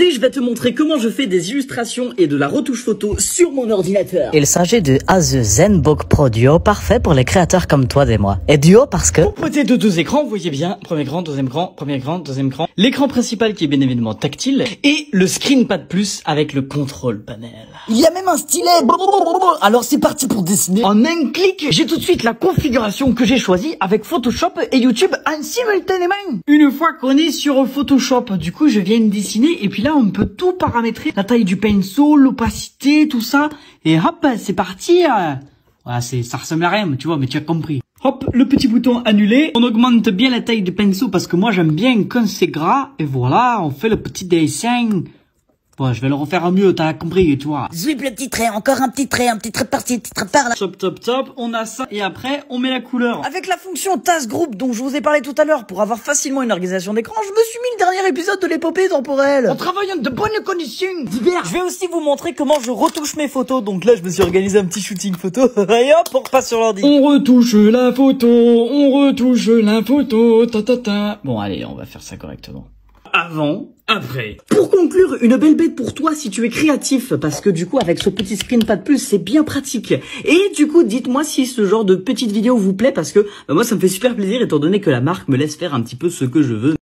Aujourd'hui, je vais te montrer comment je fais des illustrations et de la retouche photo sur mon ordinateur. Il s'agit du Asus ZenBook Pro Duo, parfait pour les créateurs comme toi et moi. Et Duo parce que... Composé de deux écrans, vous voyez bien, premier écran, deuxième écran, premier écran, deuxième écran, l'écran principal qui est bien évidemment tactile, et le ScreenPad Plus avec le contrôle panel. Il y a même un stylet Alors c'est parti pour dessiner En un clic, j'ai tout de suite la configuration que j'ai choisie avec Photoshop et YouTube en simultanément. Une fois qu'on est sur Photoshop, du coup, je viens de dessiner et puis là, on peut tout paramétrer. La taille du pinceau, l'opacité, tout ça. Et hop, c'est parti. Voilà, c'est, ça ressemble à rien, tu vois, mais tu as compris. Hop, le petit bouton annulé. On augmente bien la taille du pinceau parce que moi, j'aime bien quand c'est gras. Et voilà, on fait le petit dessin. Bon, je vais le refaire mieux, t'as compris, tu vois. Zwip le petit trait, encore un petit trait, un petit trait par-ci, un petit trait par-là. Top, top, top. On a ça. Et après, on met la couleur. Avec la fonction Task Group dont je vous ai parlé tout à l'heure pour avoir facilement une organisation d'écran, je me suis mis le dernier épisode de l'épopée temporelle. En de bonnes conditions. Je vais aussi vous montrer comment je retouche mes photos. Donc là, je me suis organisé un petit shooting photo. Et hop, on repasse sur l'ordi. On retouche la photo, on retouche la photo, ta ta ta. Bon, allez, on va faire ça correctement. Avant, après. Pour conclure, une belle bête pour toi si tu es créatif, parce que du coup, avec ce petit screenpad plus, c'est bien pratique. Et du coup, dites-moi si ce genre de petite vidéo vous plaît, parce que bah, moi, ça me fait super plaisir, étant donné que la marque me laisse faire un petit peu ce que je veux.